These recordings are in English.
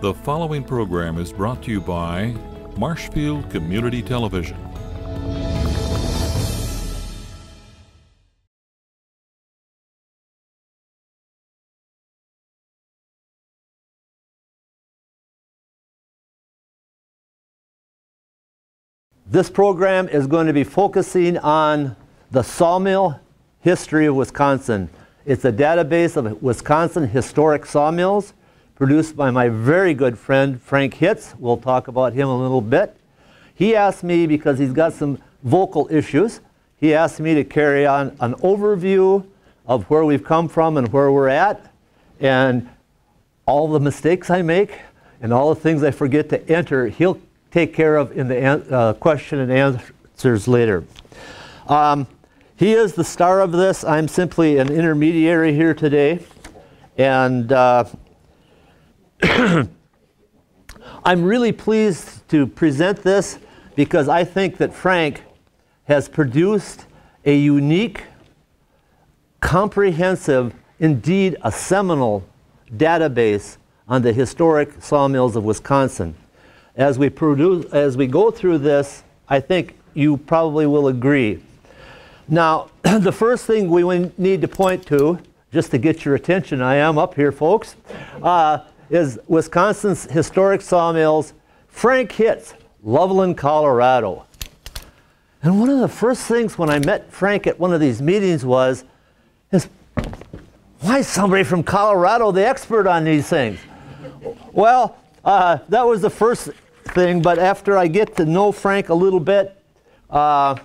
The following program is brought to you by Marshfield Community Television. This program is going to be focusing on the sawmill history of Wisconsin. It's a database of Wisconsin historic sawmills produced by my very good friend Frank Hitz. We'll talk about him a little bit. He asked me, because he's got some vocal issues, he asked me to carry on an overview of where we've come from and where we're at, and all the mistakes I make and all the things I forget to enter, he'll take care of in the uh, question and answers later. Um, he is the star of this. I'm simply an intermediary here today. And uh, I'm really pleased to present this because I think that Frank has produced a unique, comprehensive, indeed a seminal database on the historic sawmills of Wisconsin as we produce, as we go through this, I think you probably will agree. Now, the first thing we need to point to, just to get your attention, I am up here, folks, uh, is Wisconsin's historic sawmills. Frank Hitz, Loveland, Colorado. And one of the first things when I met Frank at one of these meetings was, is why somebody from Colorado the expert on these things? Well, uh, that was the first thing, but after I get to know Frank a little bit, uh,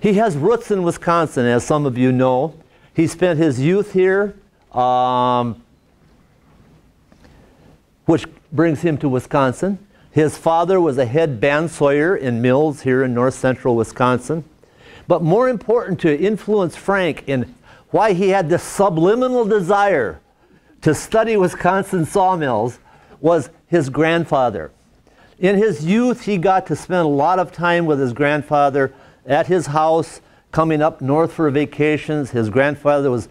he has roots in Wisconsin, as some of you know. He spent his youth here, um, which brings him to Wisconsin. His father was a head band sawyer in mills here in north central Wisconsin. But more important to influence Frank in why he had this subliminal desire to study Wisconsin sawmills was his grandfather. In his youth, he got to spend a lot of time with his grandfather at his house, coming up north for vacations. His grandfather was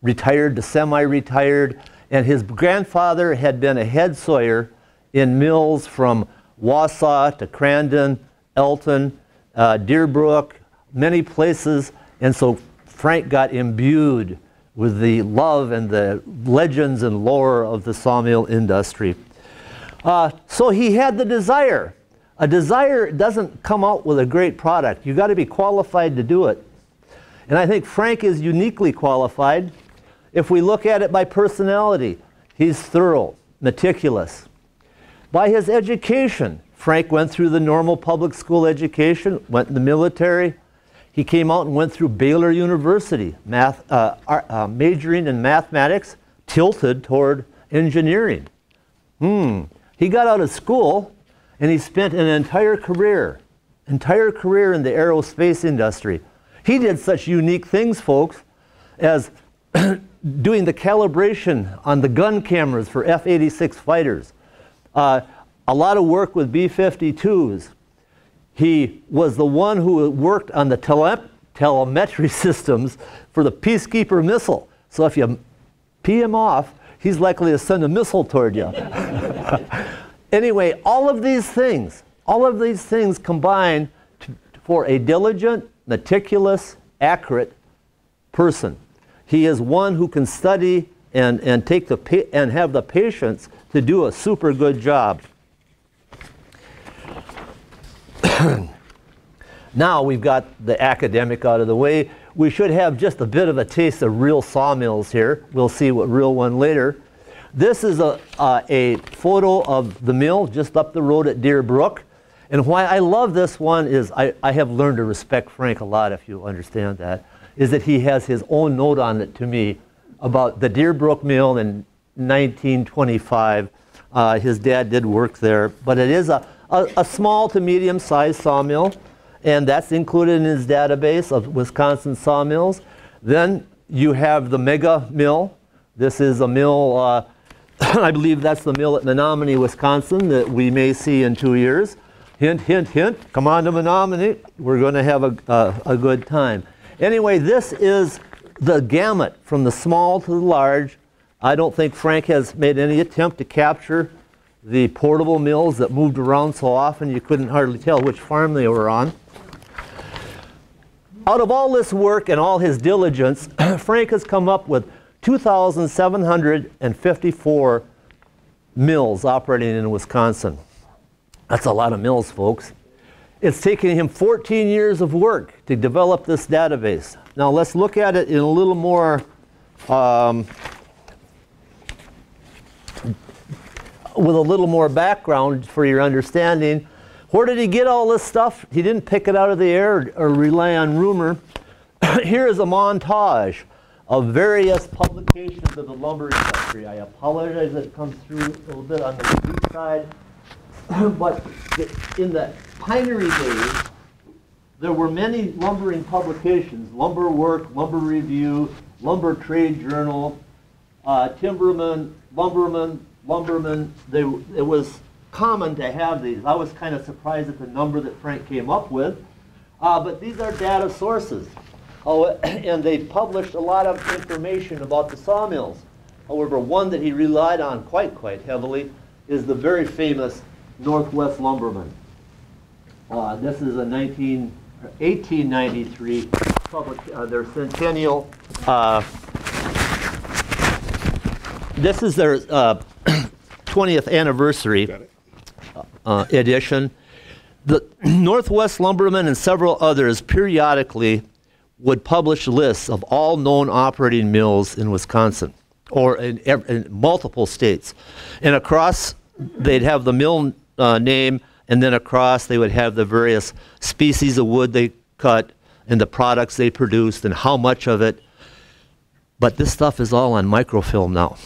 retired to semi-retired, and his grandfather had been a head sawyer in mills from Wausau to Crandon, Elton, uh, Deerbrook, many places. And so Frank got imbued with the love and the legends and lore of the sawmill industry. Uh, so he had the desire. A desire doesn't come out with a great product. You've got to be qualified to do it. And I think Frank is uniquely qualified. If we look at it by personality, he's thorough, meticulous. By his education, Frank went through the normal public school education, went in the military, he came out and went through Baylor University, math, uh, uh, majoring in mathematics, tilted toward engineering. Hmm. He got out of school and he spent an entire career, entire career in the aerospace industry. He did such unique things, folks, as doing the calibration on the gun cameras for F-86 fighters. Uh, a lot of work with B-52s, he was the one who worked on the tele telemetry systems for the Peacekeeper missile. So if you pee him off, he's likely to send a missile toward you. anyway, all of these things, all of these things combine to, for a diligent, meticulous, accurate person. He is one who can study and, and, take the and have the patience to do a super good job. now we've got the academic out of the way. We should have just a bit of a taste of real sawmills here. We'll see what real one later. This is a, uh, a photo of the mill just up the road at Deer Brook. And why I love this one is I, I have learned to respect Frank a lot, if you understand that, is that he has his own note on it to me about the Deerbrook Mill in 1925. Uh, his dad did work there, but it is a, a, a small to medium sized sawmill, and that's included in his database of Wisconsin sawmills. Then you have the mega mill. This is a mill, uh, I believe that's the mill at Menomonie, Wisconsin that we may see in two years. Hint, hint, hint, come on to Menomonie. We're going to have a, uh, a good time. Anyway, this is the gamut from the small to the large I don't think Frank has made any attempt to capture the portable mills that moved around so often you couldn't hardly tell which farm they were on. Out of all this work and all his diligence, Frank has come up with 2,754 mills operating in Wisconsin. That's a lot of mills, folks. It's taken him 14 years of work to develop this database. Now let's look at it in a little more um, with a little more background for your understanding. Where did he get all this stuff? He didn't pick it out of the air or, or rely on rumor. Here is a montage of various publications of the lumber industry. I apologize it comes through a little bit on the street side, but in the pinery days, there were many lumbering publications, Lumber Work, Lumber Review, Lumber Trade Journal, uh, Timberman, Lumberman, Lumberman. They, it was common to have these. I was kind of surprised at the number that Frank came up with, uh, but these are data sources. Oh, and they published a lot of information about the sawmills. However, one that he relied on quite, quite heavily is the very famous Northwest Lumberman. Uh, this is a 19, 1893 public, uh, their centennial. Uh, this is their 20th uh, anniversary uh, edition. The Northwest Lumberman and several others periodically would publish lists of all known operating mills in Wisconsin or in, in multiple states. And across, they'd have the mill uh, name, and then across, they would have the various species of wood they cut and the products they produced and how much of it. But this stuff is all on microfilm now.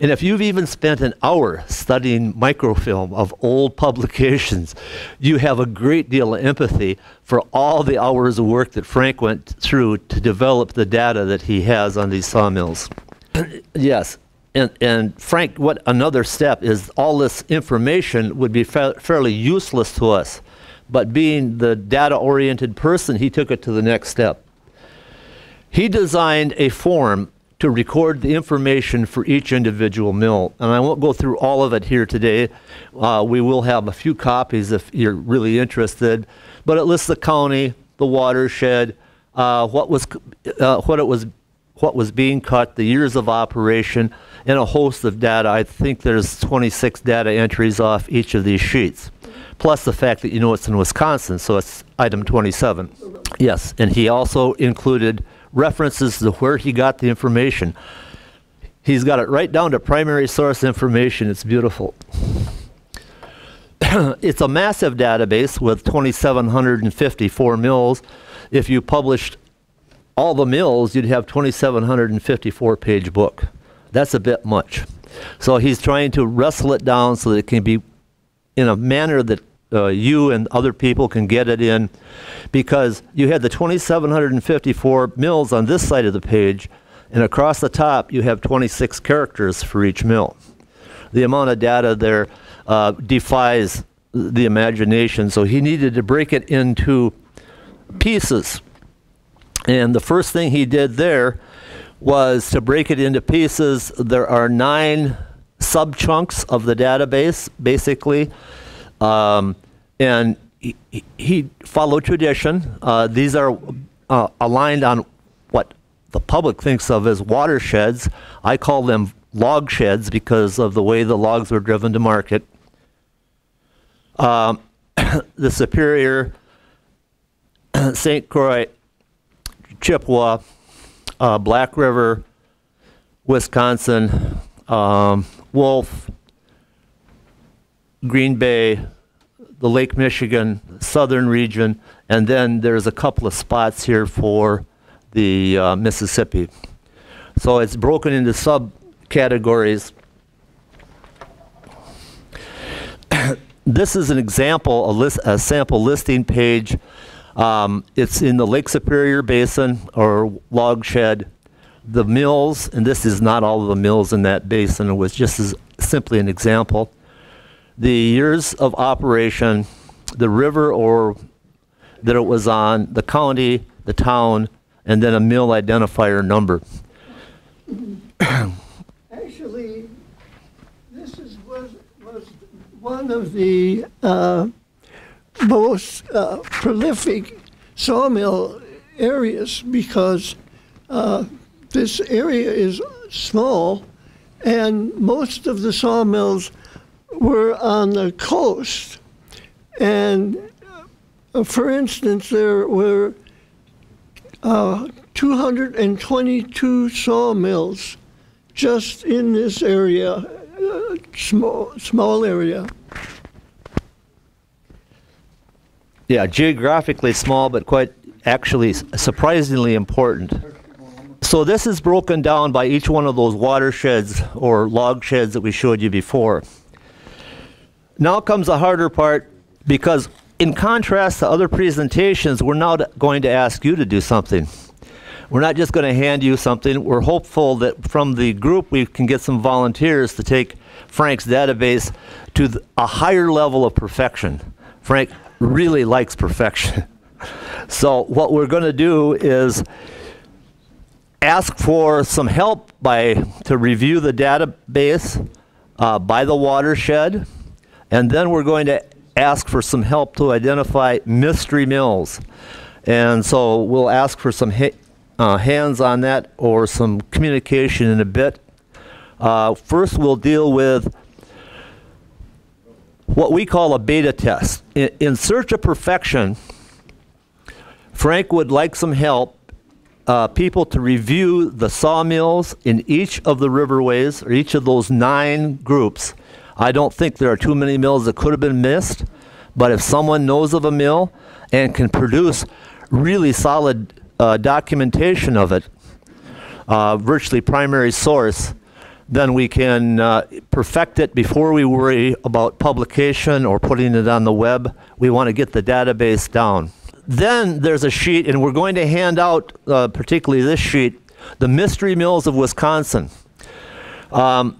And if you've even spent an hour studying microfilm of old publications, you have a great deal of empathy for all the hours of work that Frank went through to develop the data that he has on these sawmills. yes, and, and, Frank, what another step is all this information would be fa fairly useless to us. But being the data oriented person, he took it to the next step. He designed a form to record the information for each individual mill. And I won't go through all of it here today. Uh, we will have a few copies if you're really interested. But it lists the county, the watershed, uh, what was uh, what it was what was being cut, the years of operation, and a host of data. I think there's 26 data entries off each of these sheets, plus the fact that you know it's in Wisconsin, so it's item 27. Yes, and he also included references to where he got the information. He's got it right down to primary source information. It's beautiful. it's a massive database with 2,754 mills. If you published all the mills, you'd have 2,754 page book. That's a bit much. So he's trying to wrestle it down so that it can be in a manner that uh, you and other people can get it in because you had the 2,754 mills on this side of the page, and across the top you have 26 characters for each mill. The amount of data there uh, defies the imagination, so he needed to break it into pieces. And the first thing he did there was to break it into pieces. There are nine sub chunks of the database, basically. Um, and he, he, followed tradition. Uh, these are uh, aligned on what the public thinks of as watersheds. I call them log sheds because of the way the logs were driven to market. Um, the Superior, St. Croix, Chippewa, uh, Black River, Wisconsin, um, Wolf, Green Bay, the Lake Michigan southern region, and then there's a couple of spots here for the uh, Mississippi. So it's broken into subcategories. this is an example, a, list, a sample listing page. Um, it's in the Lake Superior Basin or log shed. The mills, and this is not all of the mills in that basin, it was just as simply an example the years of operation, the river or that it was on, the county, the town, and then a mill identifier number. actually, this is, was, was one of the uh, most uh, prolific sawmill areas because uh, this area is small and most of the sawmills were on the coast. And uh, for instance, there were uh, 222 sawmills just in this area, uh, small, small area. Yeah, geographically small, but quite actually surprisingly important. So this is broken down by each one of those watersheds or log sheds that we showed you before. Now comes the harder part because in contrast to other presentations, we're now going to ask you to do something. We're not just going to hand you something. We're hopeful that from the group we can get some volunteers to take Frank's database to a higher level of perfection. Frank really likes perfection. so what we're going to do is ask for some help by to review the database uh, by the watershed, and then we're going to ask for some help to identify mystery mills. And so we'll ask for some ha uh, hands on that or some communication in a bit. Uh, first, we'll deal with what we call a beta test. In, in search of perfection, Frank would like some help uh, people to review the sawmills in each of the riverways or each of those nine groups. I don't think there are too many mills that could have been missed, but if someone knows of a mill and can produce really solid uh, documentation of it, uh, virtually primary source, then we can uh, perfect it before we worry about publication or putting it on the web. We want to get the database down. Then there's a sheet, and we're going to hand out, uh, particularly this sheet, the mystery mills of Wisconsin. Um,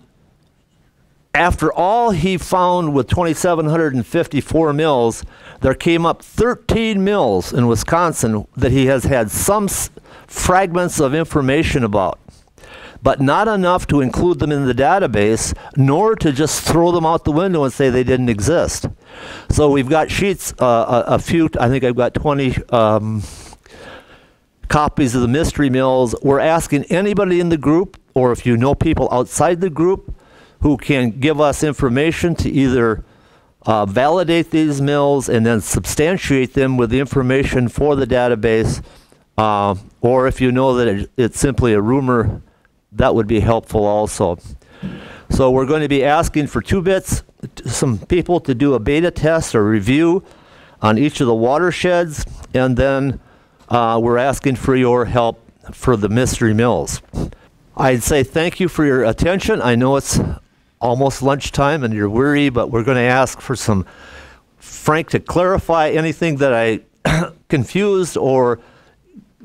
after all he found with 2,754 mills, there came up 13 mills in Wisconsin that he has had some fragments of information about but not enough to include them in the database, nor to just throw them out the window and say they didn't exist. So we've got sheets, uh, a, a, few, I think I've got 20 um, copies of the mystery mills. We're asking anybody in the group, or if you know people outside the group, who can give us information to either uh, validate these mills and then substantiate them with the information for the database, uh, or if you know that it, it's simply a rumor that would be helpful also. So we're going to be asking for two bits, some people to do a beta test or review on each of the watersheds, and then uh, we're asking for your help for the mystery mills. I'd say thank you for your attention. I know it's almost lunchtime and you're weary, but we're going to ask for some Frank to clarify anything that I confused or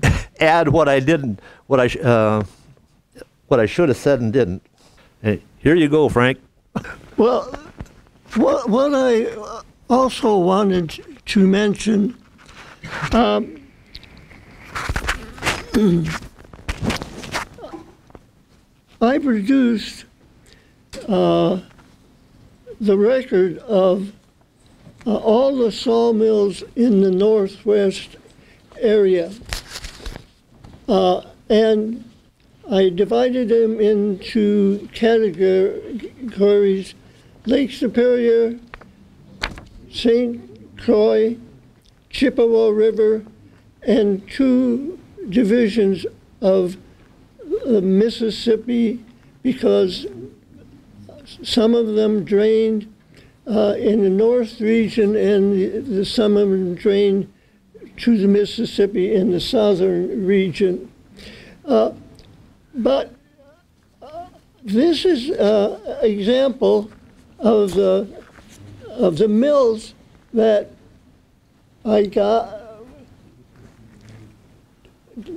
add what I didn't, what I uh, what I should have said and didn't. Hey, here you go, Frank. Well, what, what I also wanted to mention um, I produced uh, the record of uh, all the sawmills in the northwest area. Uh, and I divided them into categories Lake Superior, St. Croix, Chippewa River, and two divisions of the Mississippi because some of them drained uh, in the north region and the, the, some of them drained to the Mississippi in the southern region. Uh, but uh, this is an uh, example of the of the mills that I got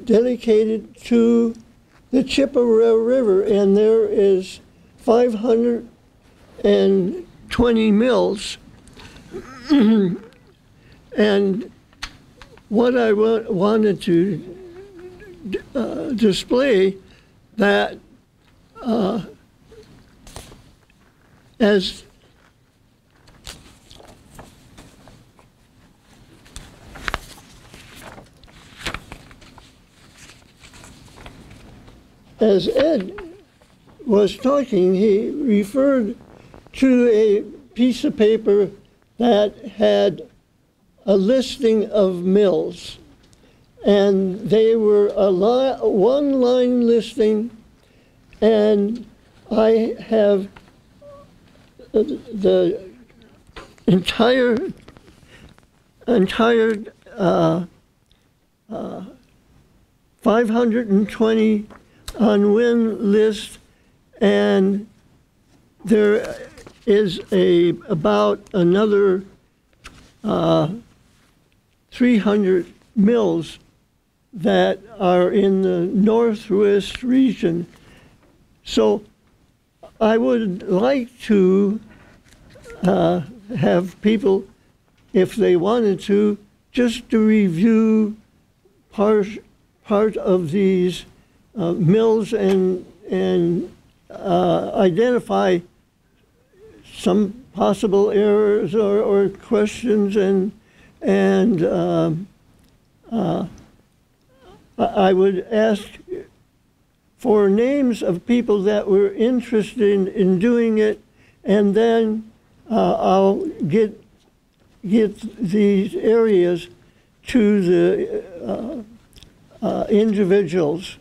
dedicated to the Chippewa River, and there is 520 mills. and what I wa wanted to uh, display that uh, as as Ed was talking, he referred to a piece of paper that had a listing of mills. And they were a li- one line listing, and I have uh, the entire entire uh, uh, 520 on win list, and there is a about another uh, 300 mills that are in the northwest region. So I would like to uh, have people, if they wanted to, just to review part, part of these uh, mills and, and uh, identify some possible errors or, or questions and, and um, uh, I would ask for names of people that were interested in, in doing it, and then uh, I'll get get these areas to the uh, uh, individuals